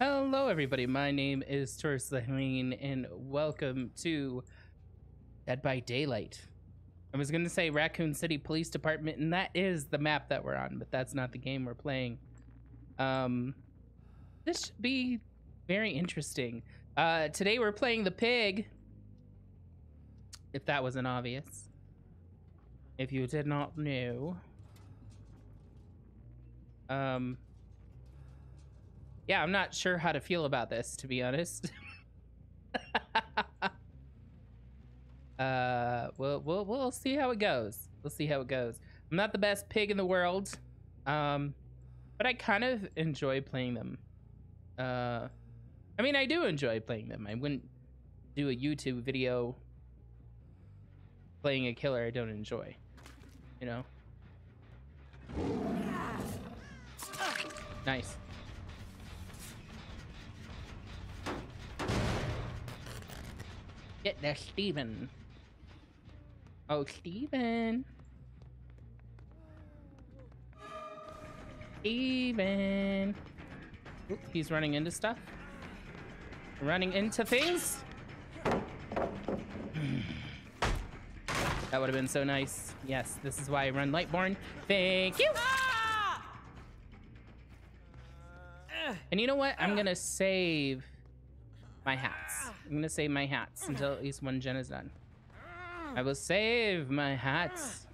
Hello, everybody. My name is Taurus Lehane, and welcome to Dead by Daylight. I was going to say Raccoon City Police Department, and that is the map that we're on, but that's not the game we're playing. Um, this should be very interesting. Uh, today we're playing the pig. If that wasn't obvious. If you did not know. Um, yeah, I'm not sure how to feel about this, to be honest. uh, we'll, we'll, we'll see how it goes. We'll see how it goes. I'm not the best pig in the world, um, but I kind of enjoy playing them. Uh, I mean, I do enjoy playing them. I wouldn't do a YouTube video playing a killer I don't enjoy, you know? Nice. Get there, Steven. Oh, Steven. Steven. Oop, he's running into stuff. Running into things. that would have been so nice. Yes, this is why I run Lightborn. Thank you. Ah! And you know what? I'm ah! gonna save my hats. I'm gonna save my hats mm. until at least one gen is done. I will save my hats.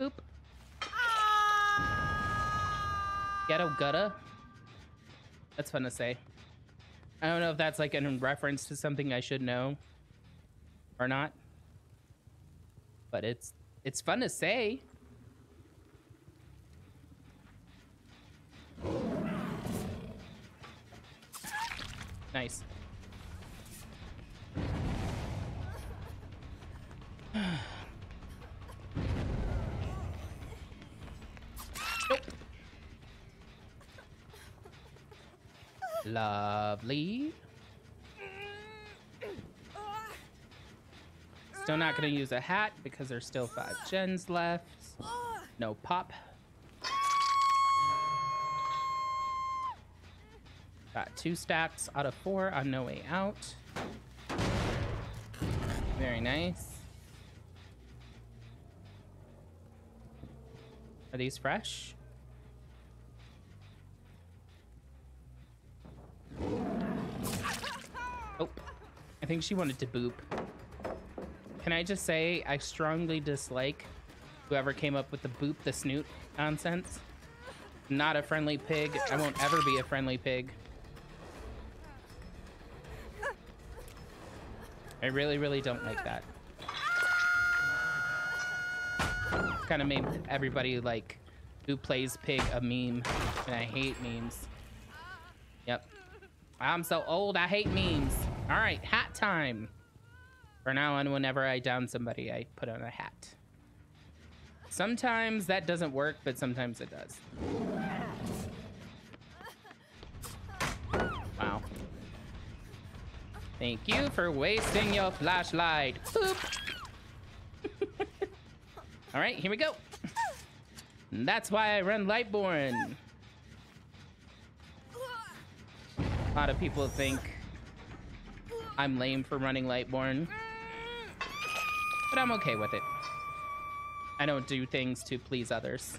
Oop. Ghetto gutta. That's fun to say. I don't know if that's like in reference to something I should know or not. But it's it's fun to say. Nice. Lovely. Still not gonna use a hat because there's still five gens left. No pop. Got two stacks out of four on No Way Out. Very nice. Are these fresh? Oh, I think she wanted to boop. Can I just say I strongly dislike whoever came up with the boop the snoot nonsense? Not a friendly pig. I won't ever be a friendly pig. I really, really don't like that. Kind of made everybody like who plays pig a meme, and I hate memes. Yep. I'm so old, I hate memes. All right, hat time. For now on, whenever I down somebody, I put on a hat. Sometimes that doesn't work, but sometimes it does. Thank you for wasting your flashlight. Boop. All right, here we go. That's why I run Lightborn. A lot of people think I'm lame for running Lightborn, but I'm okay with it. I don't do things to please others.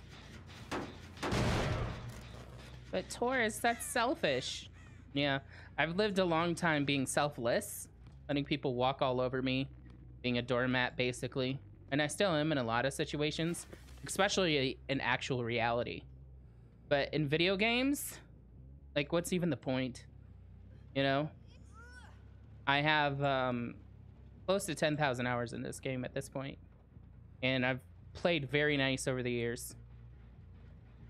But Taurus, that's selfish. Yeah, I've lived a long time being selfless, letting people walk all over me, being a doormat basically. And I still am in a lot of situations, especially in actual reality. But in video games, like what's even the point? You know? I have um, close to 10,000 hours in this game at this point, And I've played very nice over the years.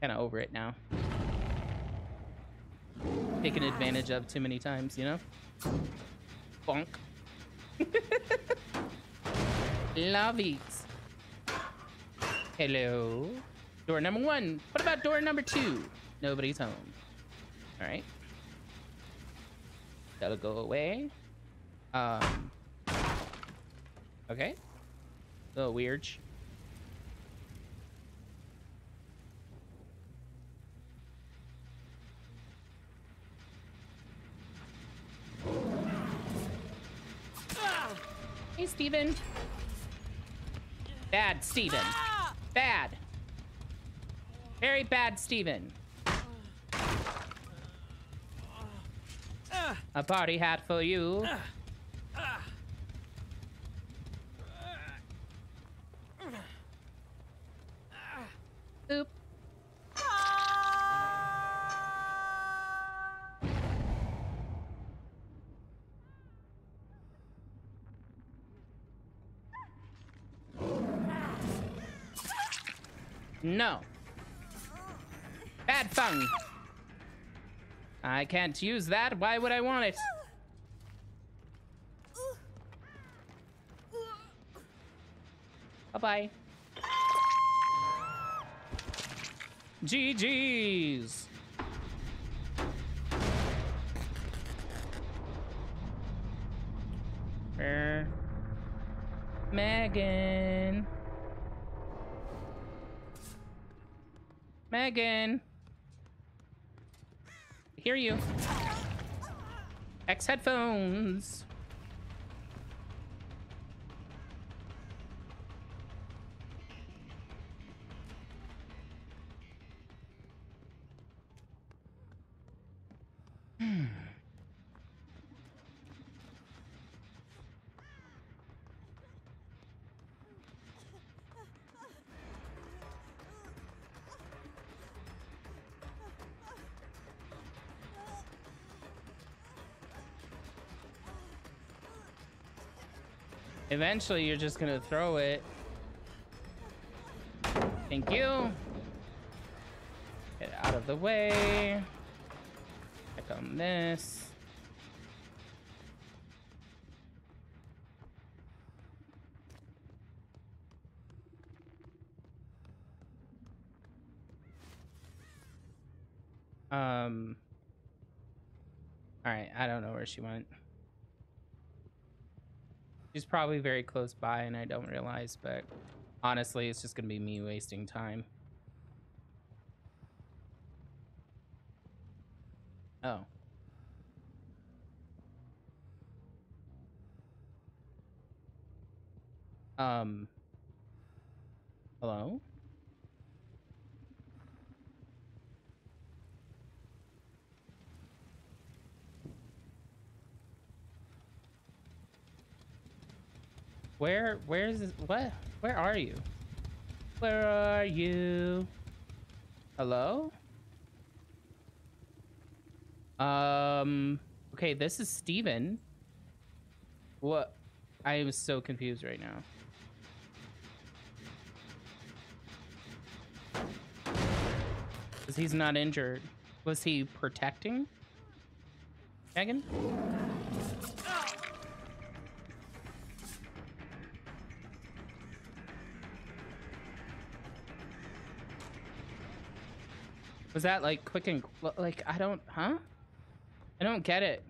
Kind of over it now taken advantage of too many times, you know? Bonk. Love it. Hello. Door number one. What about door number two? Nobody's home. All right. That'll go away. Um. Okay. A little weird. Oh, Hey, Steven. Bad Steven. Bad. Very bad Steven. A party hat for you. Oop. No. Bad fun. I can't use that. Why would I want it? Bye-bye. GG's. Megan. Megan. Hear you. X headphones. Eventually, you're just gonna throw it. Thank you. Get out of the way. Check on this. Um. All right, I don't know where she went. She's probably very close by and I don't realize, but honestly, it's just gonna be me wasting time. Oh. Um. Hello? Where, where is this? What? Where are you? Where are you? Hello? Um, okay, this is Steven. What? I am so confused right now. Because he's not injured. Was he protecting? Megan? Was that like quick and like I don't huh? I don't get it.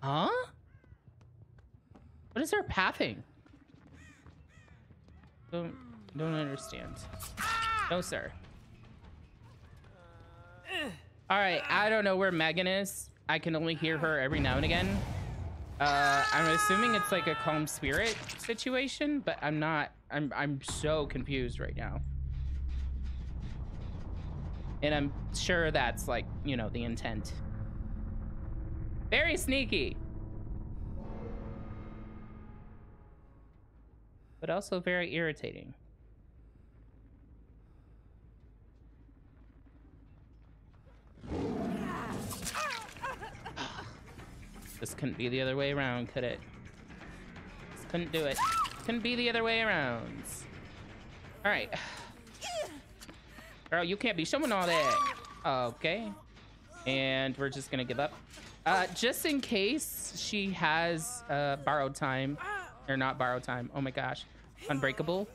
Huh? What is her pathing? Don't don't understand. No, sir. All right, I don't know where Megan is. I can only hear her every now and again. Uh, I'm assuming it's like a calm spirit situation, but I'm not. I'm I'm so confused right now. And I'm sure that's like, you know, the intent. Very sneaky. But also very irritating. This couldn't be the other way around, could it? This couldn't do it. Couldn't be the other way around. All right. Girl, you can't be showing all that. Okay. And we're just gonna give up. Uh, just in case she has uh, borrowed time, or not borrowed time. Oh my gosh, unbreakable.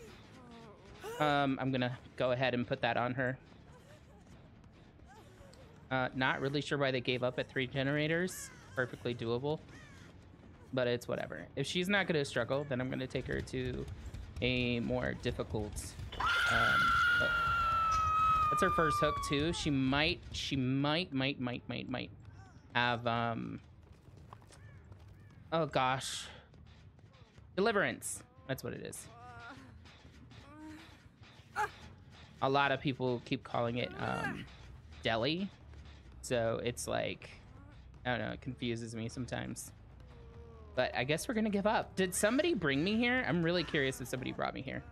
Um, I'm gonna go ahead and put that on her. Uh, not really sure why they gave up at three generators perfectly doable, but it's whatever. If she's not going to struggle, then I'm going to take her to a more difficult. Um, That's her first hook too. She might, she might, might, might, might, might have, um, oh gosh. Deliverance. That's what it is. A lot of people keep calling it, um, deli. So it's like, I don't know, it confuses me sometimes. But I guess we're gonna give up. Did somebody bring me here? I'm really curious if somebody brought me here.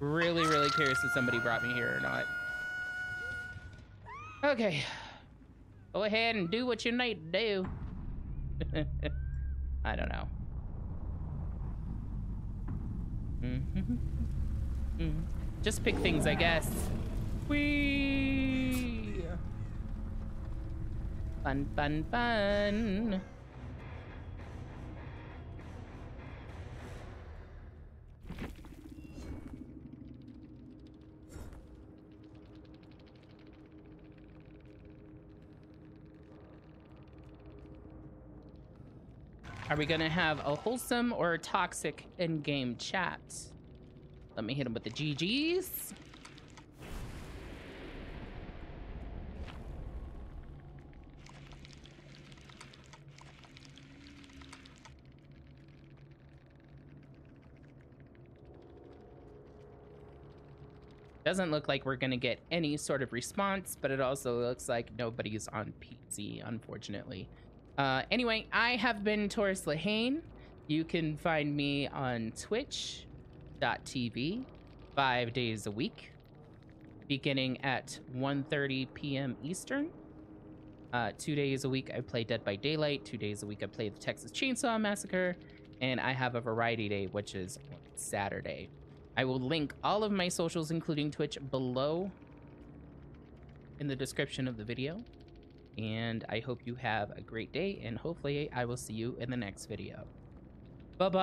Really, really curious if somebody brought me here or not. Okay. Go ahead and do what you need to do. I don't know. Mm-hmm. Mm-hmm. Just pick things, I guess. Whee! Fun, fun, fun. Are we gonna have a wholesome or a toxic in-game chat? Let me hit him with the GGs. Doesn't look like we're gonna get any sort of response, but it also looks like nobody's on PC, unfortunately. Uh, anyway, I have been Taurus Lehane. You can find me on twitch.tv five days a week, beginning at 1.30 p.m. Eastern. Uh, two days a week, I play Dead by Daylight. Two days a week, I play the Texas Chainsaw Massacre. And I have a variety day, which is Saturday. I will link all of my socials, including Twitch, below in the description of the video. And I hope you have a great day, and hopefully I will see you in the next video. Bye-bye!